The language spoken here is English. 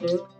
Mm-hmm.